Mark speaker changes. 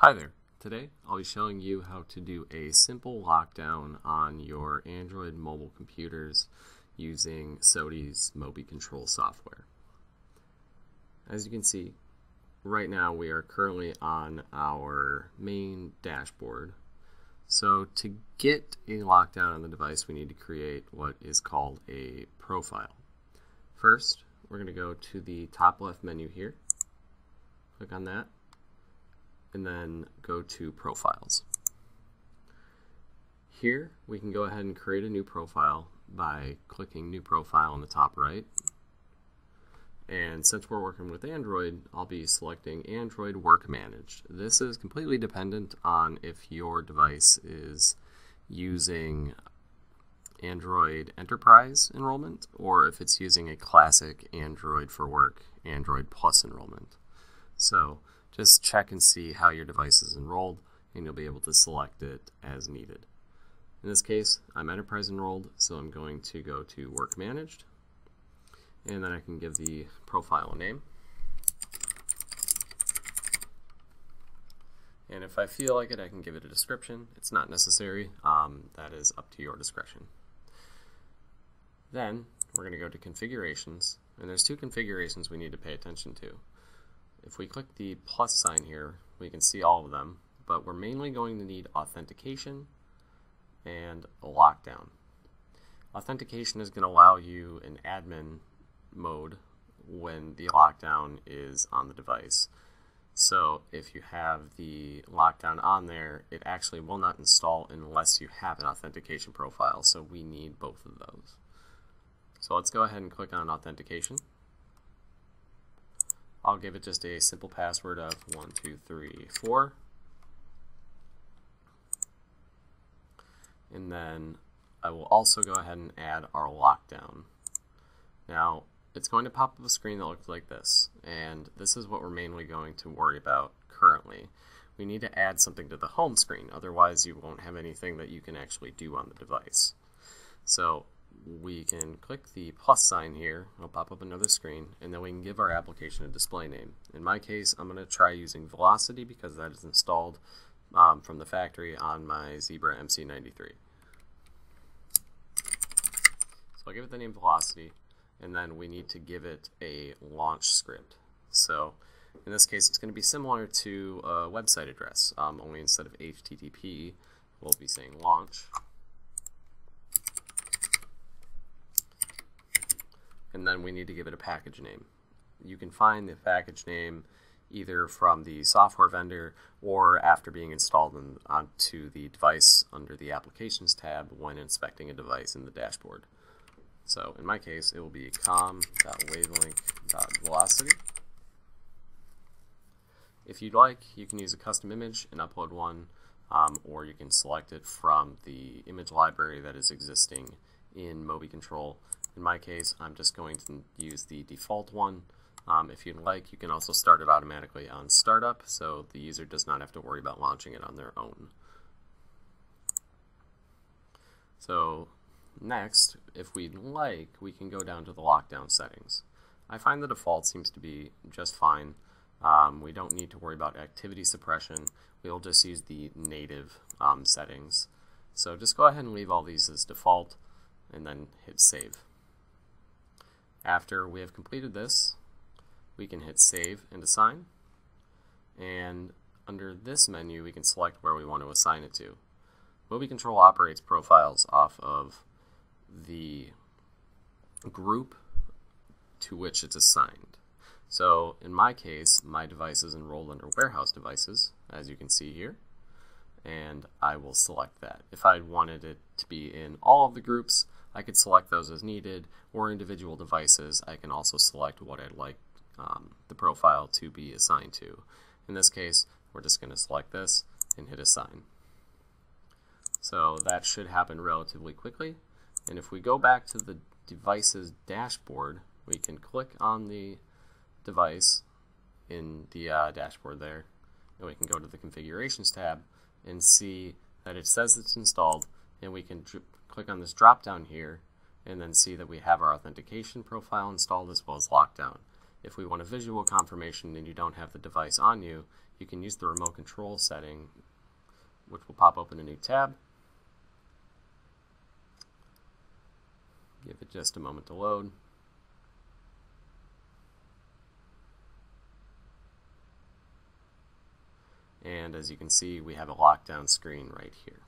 Speaker 1: Hi there. Today I'll be showing you how to do a simple lockdown on your Android mobile computers using SOTI's MobiControl software. As you can see, right now we are currently on our main dashboard. So to get a lockdown on the device, we need to create what is called a profile. First, we're going to go to the top left menu here, click on that, and then go to Profiles. Here we can go ahead and create a new profile by clicking New Profile on the top right. And since we're working with Android, I'll be selecting Android Work Managed. This is completely dependent on if your device is using Android Enterprise enrollment or if it's using a classic Android for Work, Android Plus enrollment. So just check and see how your device is enrolled and you'll be able to select it as needed. In this case, I'm enterprise enrolled, so I'm going to go to work managed and then I can give the profile a name. And if I feel like it, I can give it a description. It's not necessary. Um, that is up to your discretion. Then we're going to go to configurations, and there's two configurations we need to pay attention to. If we click the plus sign here, we can see all of them, but we're mainly going to need authentication and lockdown. Authentication is going to allow you an admin mode when the lockdown is on the device. So if you have the lockdown on there, it actually will not install unless you have an authentication profile. So we need both of those. So let's go ahead and click on authentication. I'll give it just a simple password of 1234. And then I will also go ahead and add our lockdown. Now, it's going to pop up a screen that looks like this, and this is what we're mainly going to worry about currently. We need to add something to the home screen, otherwise you won't have anything that you can actually do on the device. So we can click the plus sign here, it'll pop up another screen, and then we can give our application a display name. In my case, I'm going to try using Velocity because that is installed um, from the factory on my Zebra MC93. So I'll give it the name Velocity, and then we need to give it a launch script. So in this case, it's going to be similar to a website address, um, only instead of HTTP, we'll be saying launch. And then we need to give it a package name. You can find the package name either from the software vendor or after being installed in, onto the device under the Applications tab when inspecting a device in the dashboard. So in my case, it will be com.wavelink.velocity. If you'd like, you can use a custom image and upload one, um, or you can select it from the image library that is existing in MobiControl in my case, I'm just going to use the default one. Um, if you'd like, you can also start it automatically on startup, so the user does not have to worry about launching it on their own. So next, if we'd like, we can go down to the lockdown settings. I find the default seems to be just fine. Um, we don't need to worry about activity suppression. We'll just use the native um, settings. So just go ahead and leave all these as default and then hit save. After we have completed this, we can hit Save and Assign. And under this menu, we can select where we want to assign it to. MobiControl operates profiles off of the group to which it's assigned. So in my case, my device is enrolled under warehouse devices, as you can see here, and I will select that. If I wanted it to be in all of the groups, I could select those as needed, or individual devices, I can also select what I'd like um, the profile to be assigned to. In this case, we're just going to select this and hit assign. So that should happen relatively quickly. And if we go back to the device's dashboard, we can click on the device in the uh, dashboard there, and we can go to the configurations tab and see that it says it's installed, and we can click on this drop down here and then see that we have our authentication profile installed as well as lockdown. If we want a visual confirmation and you don't have the device on you, you can use the remote control setting, which will pop open a new tab. Give it just a moment to load. And as you can see, we have a lockdown screen right here.